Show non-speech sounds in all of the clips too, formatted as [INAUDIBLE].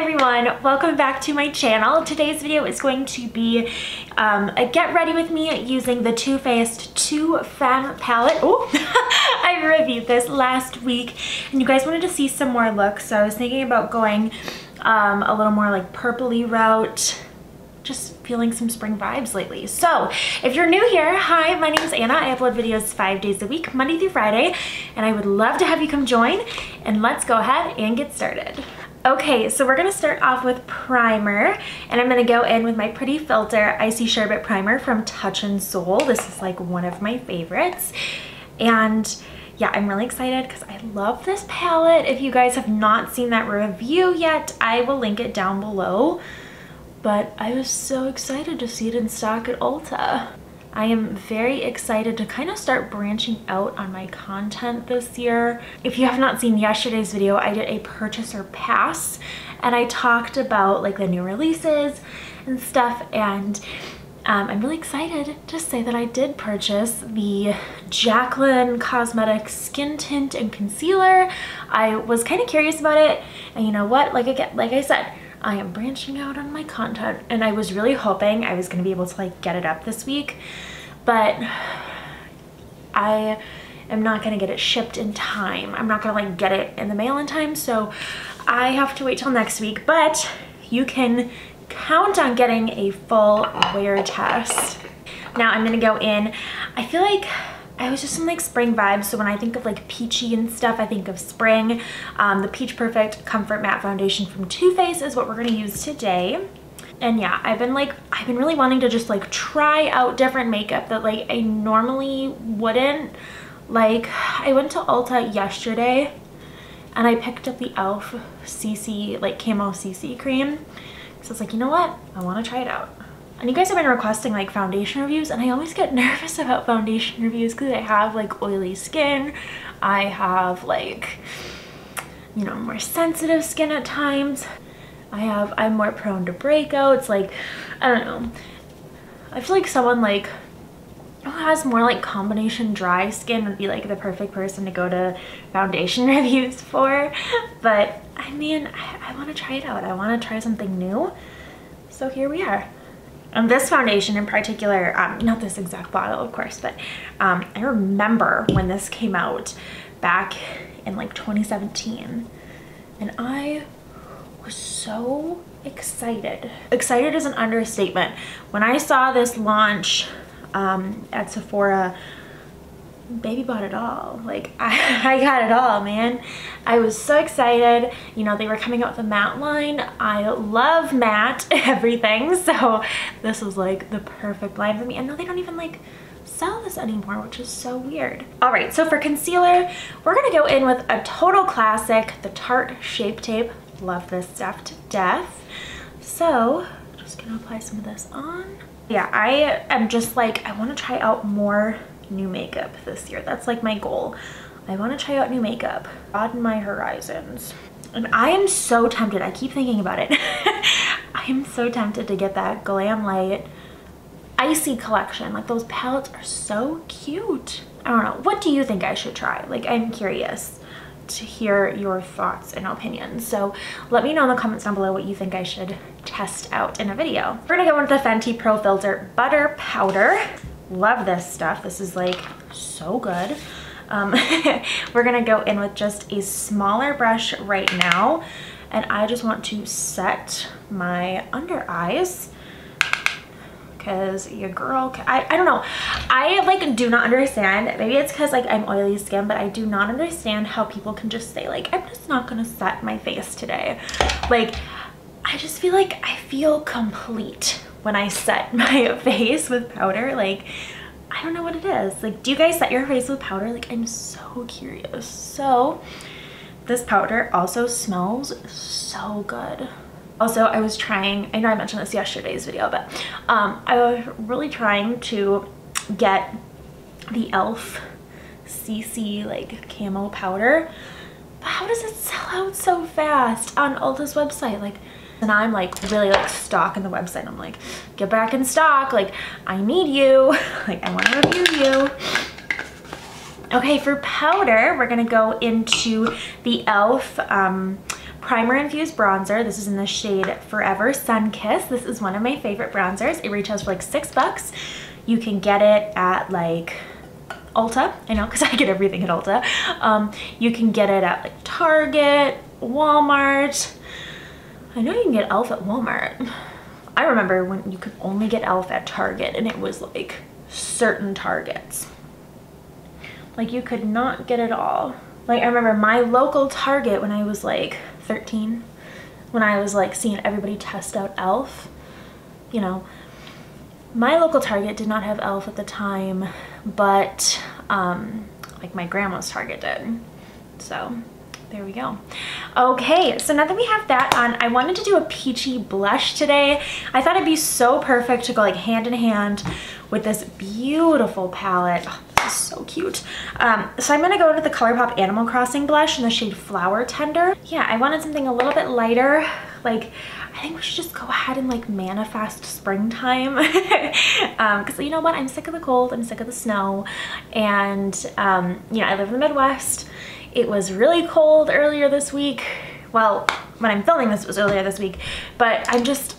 everyone, welcome back to my channel. Today's video is going to be um, a get ready with me using the Too Faced Too Femme palette. Oh, [LAUGHS] I reviewed this last week and you guys wanted to see some more looks so I was thinking about going um, a little more like purpley route just feeling some spring vibes lately. So if you're new here, hi, my name is Anna. I upload videos five days a week, Monday through Friday, and I would love to have you come join and let's go ahead and get started. Okay, so we're gonna start off with primer and I'm gonna go in with my Pretty Filter Icy Sherbet Primer from Touch in Sol. This is like one of my favorites. And yeah, I'm really excited because I love this palette. If you guys have not seen that review yet, I will link it down below. But I was so excited to see it in stock at Ulta. I am very excited to kind of start branching out on my content this year. If you have not seen yesterday's video, I did a purchase or pass and I talked about like the new releases and stuff and um, I'm really excited to say that I did purchase the Jaclyn Cosmetics Skin Tint and Concealer. I was kind of curious about it and you know what, like I, like I said, I am branching out on my content and I was really hoping I was going to be able to like get it up this week but I am not going to get it shipped in time. I'm not going to like get it in the mail in time so I have to wait till next week but you can count on getting a full wear test. Now I'm going to go in. I feel like I was just in like spring vibes. So when I think of like peachy and stuff, I think of spring. Um, the Peach Perfect Comfort Matte Foundation from Too Faced is what we're gonna use today. And yeah, I've been like, I've been really wanting to just like try out different makeup that like I normally wouldn't. Like I went to Ulta yesterday and I picked up the e.l.f. CC, like Camo CC cream. So I was like, you know what? I wanna try it out. And you guys have been requesting like foundation reviews and I always get [LAUGHS] nervous about foundation reviews because I have like oily skin. I have like, you know, more sensitive skin at times. I have, I'm more prone to breakouts. Like, I don't know. I feel like someone like who has more like combination dry skin would be like the perfect person to go to foundation [LAUGHS] reviews for. But I mean, I, I want to try it out. I want to try something new. So here we are. And this foundation in particular, um, not this exact bottle, of course, but um, I remember when this came out back in like 2017. And I was so excited. Excited is an understatement. When I saw this launch um, at Sephora baby bought it all. Like [LAUGHS] I, I got it all man. I was so excited. You know they were coming out with a matte line. I love matte [LAUGHS] everything. So this was like the perfect line for me. And no they don't even like sell this anymore which is so weird. All right so for concealer we're gonna go in with a total classic the tarte shape tape. Love this stuff to death. So just gonna apply some of this on. Yeah I am just like I want to try out more new makeup this year. That's like my goal. I want to try out new makeup, broaden my horizons. And I am so tempted, I keep thinking about it. [LAUGHS] I am so tempted to get that Glam Light Icy collection. Like those palettes are so cute. I don't know, what do you think I should try? Like I'm curious to hear your thoughts and opinions. So let me know in the comments down below what you think I should test out in a video. We're gonna go into the Fenty Pro Filt'r Butter Powder. Love this stuff. This is like so good. Um, [LAUGHS] we're gonna go in with just a smaller brush right now. And I just want to set my under eyes because your girl, I, I don't know. I like do not understand. Maybe it's because like I'm oily skin, but I do not understand how people can just say like, I'm just not gonna set my face today. Like, I just feel like I feel complete when I set [LAUGHS] my face with powder. Like, I don't know what it is. Like, do you guys set your face with powder? Like, I'm so curious. So, this powder also smells so good. Also, I was trying, I know I mentioned this yesterday's video, but um, I was really trying to get the e.l.f. CC like camo powder. But how does it sell out so fast on Ulta's website? Like, and I'm like really like stalking the website. I'm like, get back in stock. Like, I need you. [LAUGHS] Like, I want to review you. Okay, for powder, we're gonna go into the e.l.f. Um, primer infused bronzer. This is in the shade Forever Sun Kiss. This is one of my favorite bronzers. It retails for like six bucks. You can get it at like Ulta, I know because [LAUGHS] I get everything at Ulta. Um, you can get it at like Target, Walmart. I know you can get e.l.f. at Walmart. I remember when you could only get e.l.f. at Target and it was like certain Targets. Like you could not get it all. Like I remember my local Target when I was like 13, when I was like seeing everybody test out e.l.f., you know, my local Target did not have e.l.f. at the time, but um, like my grandma's Target did. So there we go. Okay, so now that we have that on, I wanted to do a peachy blush today. I thought it'd be so perfect to go like hand in hand with this beautiful palette. Oh, this is so cute. Um, so I'm gonna go into the ColourPop Animal Crossing blush in the shade Flower Tender. Yeah, I wanted something a little bit lighter. Like, I think we should just go ahead and like manifest springtime. [LAUGHS] um, Cause you know what, I'm sick of the cold, I'm sick of the snow. And um, you know, I live in the Midwest it was really cold earlier this week. Well, when I'm filming this was earlier this week, but I'm just,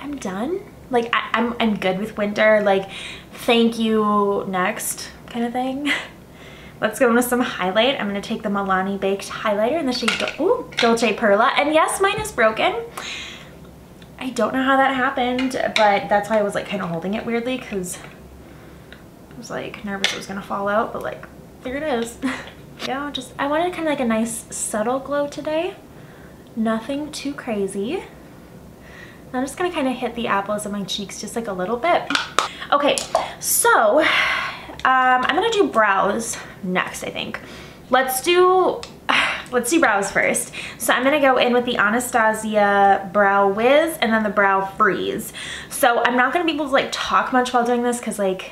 I'm done. Like I, I'm, I'm good with winter. Like thank you next kind of thing. [LAUGHS] Let's go into some highlight. I'm gonna take the Milani Baked Highlighter in the shade Ooh, Dolce Perla. And yes, mine is broken. I don't know how that happened, but that's why I was like kind of holding it weirdly because I was like nervous it was gonna fall out, but like, there it is. [LAUGHS] Yeah, just, I wanted kind of like a nice subtle glow today. Nothing too crazy. I'm just gonna kind of hit the apples of my cheeks just like a little bit. Okay, so um, I'm gonna do brows next, I think. Let's do, [SIGHS] let's do brows first. So I'm gonna go in with the Anastasia Brow Wiz and then the Brow Freeze. So I'm not gonna be able to like talk much while doing this because like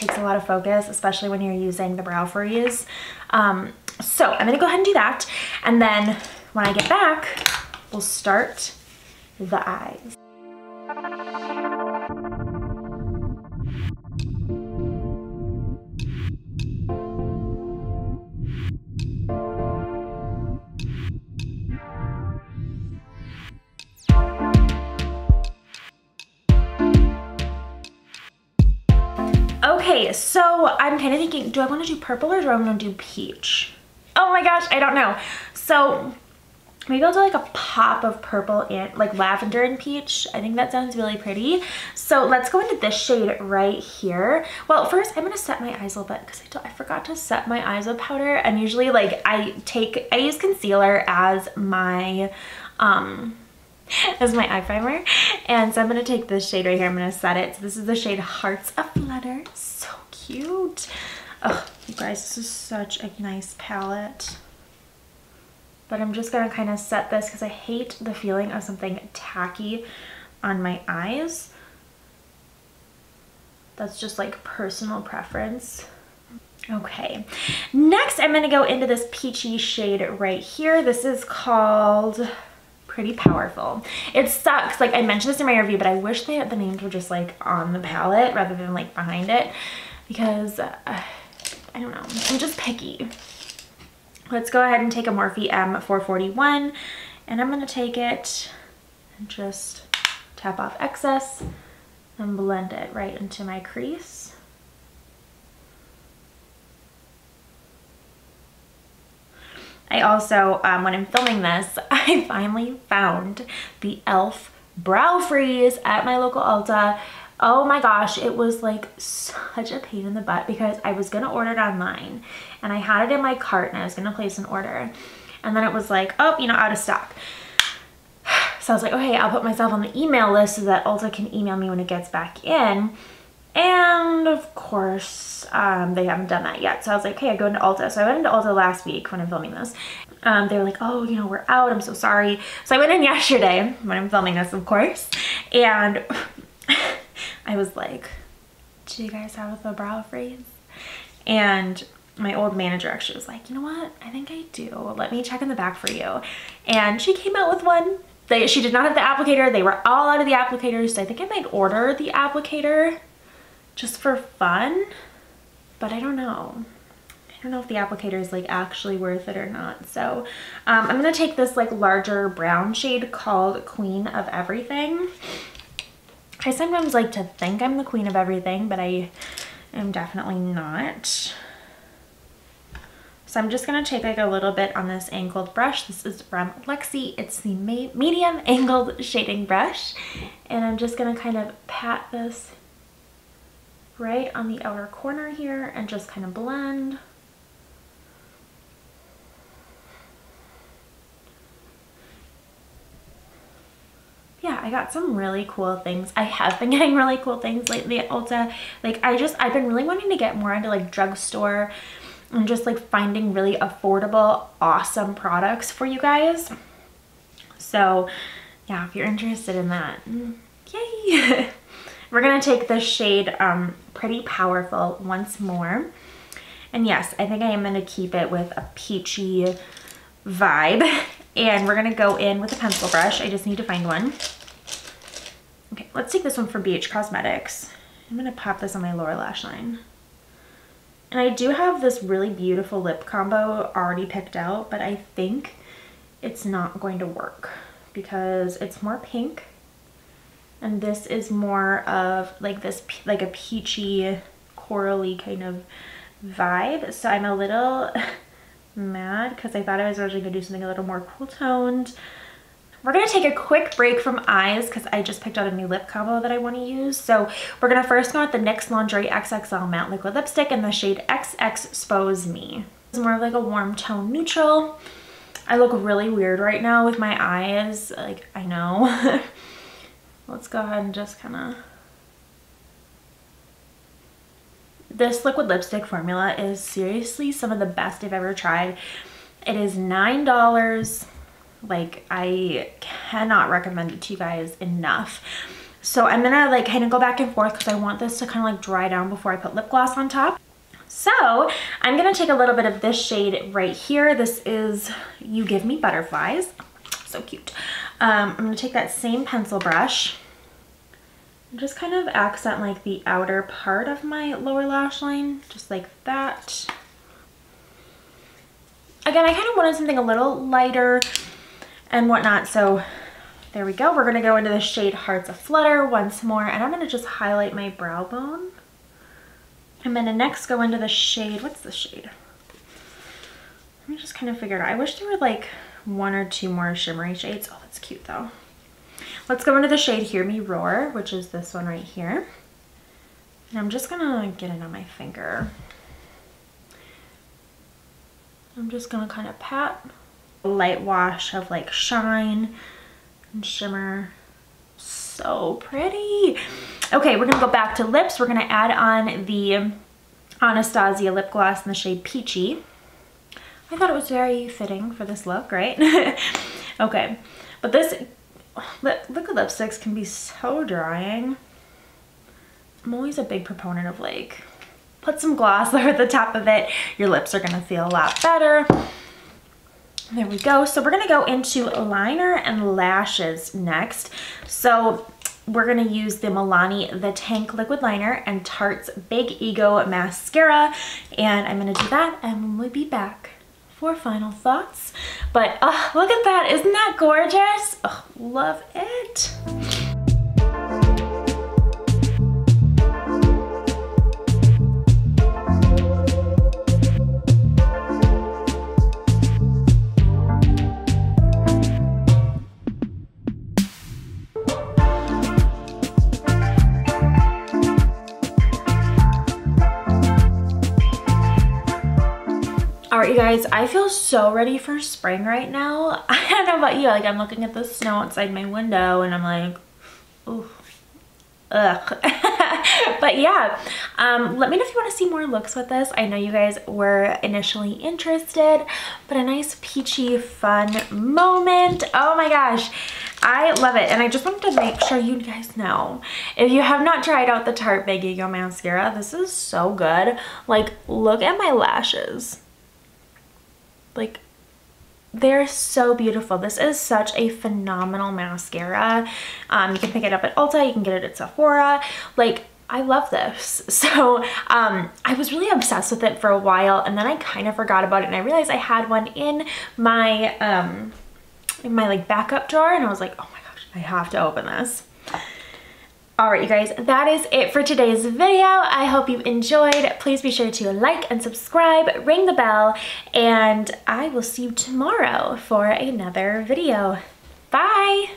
takes a lot of focus, especially when you're using the brow freeze. Um, so I'm gonna go ahead and do that. And then when I get back, we'll start the eyes. Kind of thinking, do I want to do purple or do I want to do peach? Oh my gosh, I don't know. So maybe I'll do like a pop of purple and like lavender and peach. I think that sounds really pretty. So let's go into this shade right here. Well, first I'm gonna set my eyes a little bit because I, I forgot to set my eyes with powder. And usually like I take, I use concealer as my, um, [LAUGHS] as my eye primer. And so I'm gonna take this shade right here. I'm gonna set it. So this is the shade Hearts Aflutter. So cute. Oh, you guys, this is such a nice palette. But I'm just gonna kind of set this because I hate the feeling of something tacky on my eyes. That's just like personal preference. Okay, next I'm gonna go into this peachy shade right here. This is called pretty powerful. It sucks, like I mentioned this in my review, but I wish the names were just like on the palette rather than like behind it because uh, I don't know, I'm just picky. Let's go ahead and take a Morphe M441 and I'm gonna take it and just tap off excess and blend it right into my crease. I also, um, when I'm filming this, [LAUGHS] I finally found the e.l.f. Brow Freeze at my local Ulta. Oh my gosh, it was like such a pain in the butt because I was gonna order it online and I had it in my cart and I was gonna place an order. And then it was like, oh, you know, out of stock. [SIGHS] So I was like, okay, I'll put myself on the email list so that Ulta can email me when it gets back in. And of course, um, they haven't done that yet. So I was like, okay, I go into Ulta. So I went into Ulta last week when I'm filming this. Um, they were like, oh, you know, we're out. I'm so sorry. So I went in yesterday when I'm filming this, of course. And [LAUGHS] I was like, do you guys have a brow freeze? And my old manager actually was like, you know what? I think I do. Let me check in the back for you. And she came out with one. They, she did not have the applicator. They were all out of the applicators. So I think I might order the applicator just for fun, but I don't know. I don't know if the applicator is like actually worth it or not. So um, I'm going to take this like larger brown shade called Queen of Everything. I sometimes like to think I'm the queen of everything, but I am definitely not. So I'm just gonna take like a little bit on this angled brush. This is from Lexi. It's the medium angled shading brush. And I'm just gonna kind of pat this right on the outer corner here and just kind of blend. Yeah, I got some really cool things. I have been [LAUGHS] getting really cool things lately at Ulta. Like I just, I've been really wanting to get more into like drugstore and just like finding really affordable, awesome products for you guys. So yeah, if you're interested in that, yay. [LAUGHS] We're gonna take the shade um, Pretty Powerful once more. And yes, I think I am gonna keep it with a peachy vibe. [LAUGHS] And we're gonna go in with a pencil brush. I just need to find one. Okay, let's take this one from BH Cosmetics. I'm gonna pop this on my lower lash line. And I do have this really beautiful lip combo already picked out, but I think it's not going to work because it's more pink and this is more of like this like a peachy corally kind of vibe so i'm a little [LAUGHS] mad because I thought I was originally to do something a little more cool toned. We're going to take a quick break from eyes because I just picked out a new lip combo that I want to use. So we're going to first go with the NYX Lingerie XXL Matte Liquid Lipstick in the shade XX Expose Me. It's more of like a warm tone neutral. I look really weird right now with my eyes. Like, I know. [LAUGHS] Let's go ahead and just kind of This liquid lipstick formula is seriously some of the best I've ever tried. It is $9. Like, I cannot recommend it to you guys enough. So I'm gonna like kind of go back and forth because I want this to kind of like dry down before I put lip gloss on top. So I'm gonna take a little bit of this shade right here. This is You Give Me Butterflies. So cute. Um, I'm gonna take that same pencil brush just kind of accent like the outer part of my lower lash line, just like that. Again, I kind of wanted something a little lighter and whatnot, so there we go. We're gonna go into the shade Hearts Aflutter once more, and I'm gonna just highlight my brow bone. I'm gonna next go into the shade, what's the shade? Let me just kind of figure it out. I wish there were like one or two more shimmery shades. Oh, that's cute though. Let's go into the shade Hear Me Roar, which is this one right here. And I'm just gonna get it on my finger. I'm just gonna kind of pat a light wash of like shine and shimmer. So pretty. Okay, we're gonna go back to lips. We're gonna add on the Anastasia lip gloss in the shade Peachy. I thought it was very fitting for this look, right? [LAUGHS] okay, but this liquid lipsticks can be so drying. I'm always a big proponent of like, put some gloss [LAUGHS] over the top of it. Your lips are gonna feel a lot better. There we go. So we're gonna go into liner and lashes next. So we're gonna use the Milani The Tank Liquid Liner and Tarte's Big Ego Mascara. And I'm gonna do that and we'll be back for final thoughts. But uh, look at that, isn't that gorgeous? Oh, love it. You guys, I feel so ready for spring right now. [LAUGHS] I don't know about you, like I'm looking at the snow outside my window and I'm like, ooh, ugh. [LAUGHS] but yeah, um, let me know if you want to see more looks with this. I know you guys were initially interested, but a nice peachy fun moment. Oh my gosh. I love it. And I just wanted to make sure you guys know, if you have not tried out the Tarte Big Ego Mascara, this is so good. Like, look at my lashes. Like, they're so beautiful. This is such a phenomenal mascara. Um, you can pick it up at Ulta. You can get it at Sephora. Like, I love this. [LAUGHS] So um, I was really obsessed with it for a while and then I kind of forgot about it and I realized I had one in my, um, in my like backup drawer and I was like, oh my gosh, I have to open this. All right, you guys, that is it for today's video. I hope you enjoyed. Please be sure to like and subscribe, ring the bell, and I will see you tomorrow for another video. Bye!